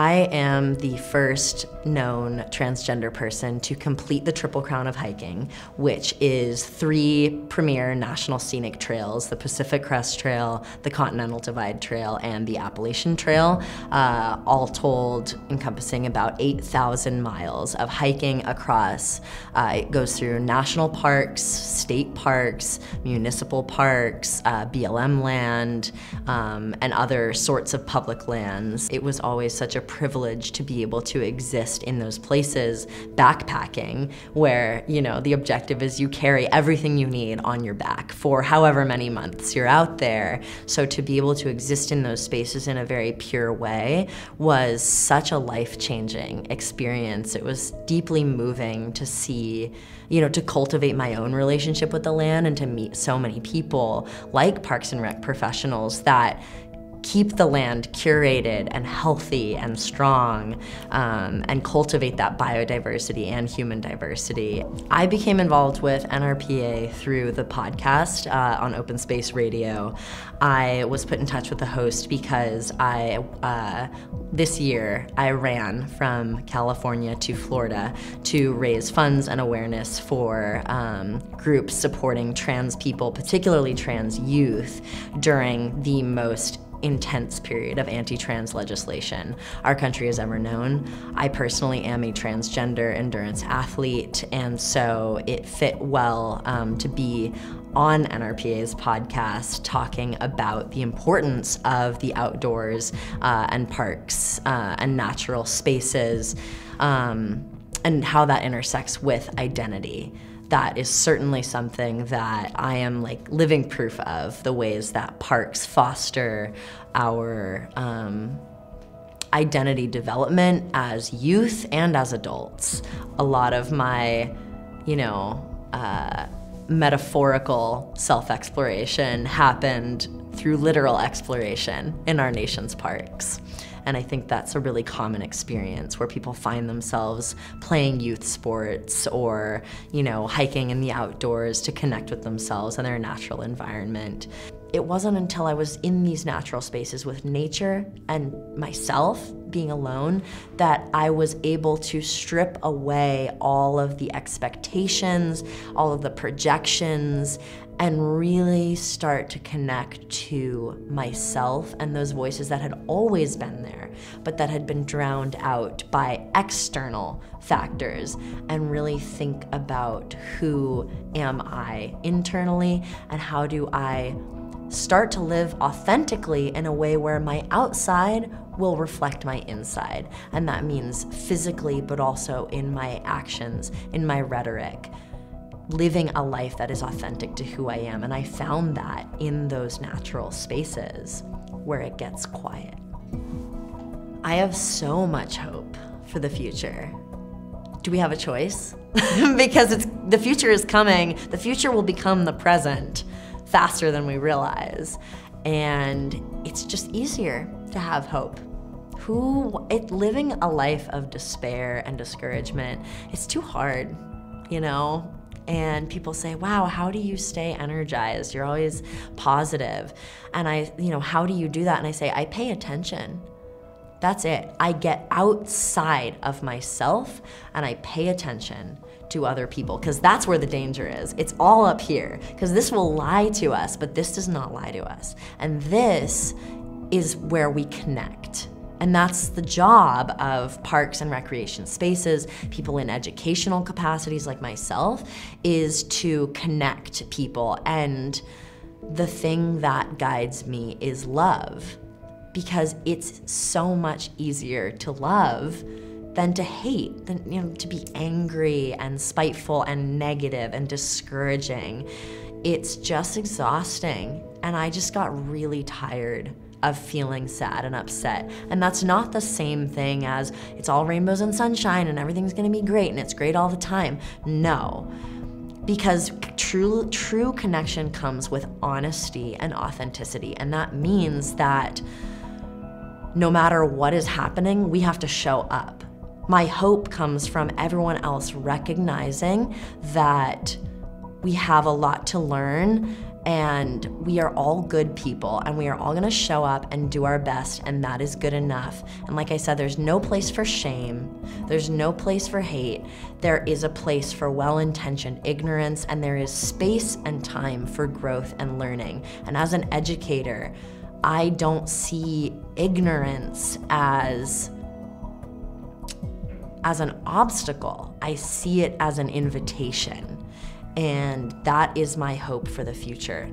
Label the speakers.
Speaker 1: I am the first known transgender person to complete the Triple Crown of Hiking, which is three premier national scenic trails the Pacific Crest Trail, the Continental Divide Trail, and the Appalachian Trail, uh, all told encompassing about 8,000 miles of hiking across. Uh, it goes through national parks, state parks, municipal parks, uh, BLM land, um, and other sorts of public lands. It was always such a a privilege to be able to exist in those places backpacking where, you know, the objective is you carry everything you need on your back for however many months you're out there. So to be able to exist in those spaces in a very pure way was such a life-changing experience. It was deeply moving to see, you know, to cultivate my own relationship with the land and to meet so many people like Parks and Rec professionals that keep the land curated and healthy and strong um, and cultivate that biodiversity and human diversity. I became involved with NRPA through the podcast uh, on Open Space Radio. I was put in touch with the host because I, uh, this year, I ran from California to Florida to raise funds and awareness for um, groups supporting trans people, particularly trans youth, during the most intense period of anti-trans legislation our country has ever known. I personally am a transgender endurance athlete, and so it fit well um, to be on NRPA's podcast talking about the importance of the outdoors uh, and parks uh, and natural spaces um, and how that intersects with identity that is certainly something that I am like living proof of the ways that parks foster our um, identity development as youth and as adults. A lot of my, you know, uh, metaphorical self-exploration happened through literal exploration in our nation's parks. And I think that's a really common experience where people find themselves playing youth sports or, you know, hiking in the outdoors to connect with themselves and their natural environment. It wasn't until I was in these natural spaces with nature and myself being alone that I was able to strip away all of the expectations, all of the projections, and really start to connect to myself and those voices that had always been there, but that had been drowned out by external factors, and really think about who am I internally and how do I start to live authentically in a way where my outside will reflect my inside. And that means physically, but also in my actions, in my rhetoric living a life that is authentic to who I am. And I found that in those natural spaces where it gets quiet. I have so much hope for the future. Do we have a choice? because it's the future is coming. The future will become the present faster than we realize. And it's just easier to have hope. Who, it, living a life of despair and discouragement, it's too hard, you know? And people say, wow, how do you stay energized? You're always positive. And I, you know, how do you do that? And I say, I pay attention. That's it. I get outside of myself and I pay attention to other people because that's where the danger is. It's all up here because this will lie to us, but this does not lie to us. And this is where we connect. And that's the job of parks and recreation spaces, people in educational capacities like myself, is to connect people. And the thing that guides me is love because it's so much easier to love than to hate, than you know, to be angry and spiteful and negative and discouraging. It's just exhausting. And I just got really tired of feeling sad and upset. And that's not the same thing as it's all rainbows and sunshine and everything's gonna be great and it's great all the time. No. Because true, true connection comes with honesty and authenticity. And that means that no matter what is happening, we have to show up. My hope comes from everyone else recognizing that we have a lot to learn and we are all good people and we are all going to show up and do our best and that is good enough. And like i said there's no place for shame. There's no place for hate. There is a place for well-intentioned ignorance and there is space and time for growth and learning. And as an educator i don't see ignorance as as an obstacle. I see it as an invitation and that is my hope for the future.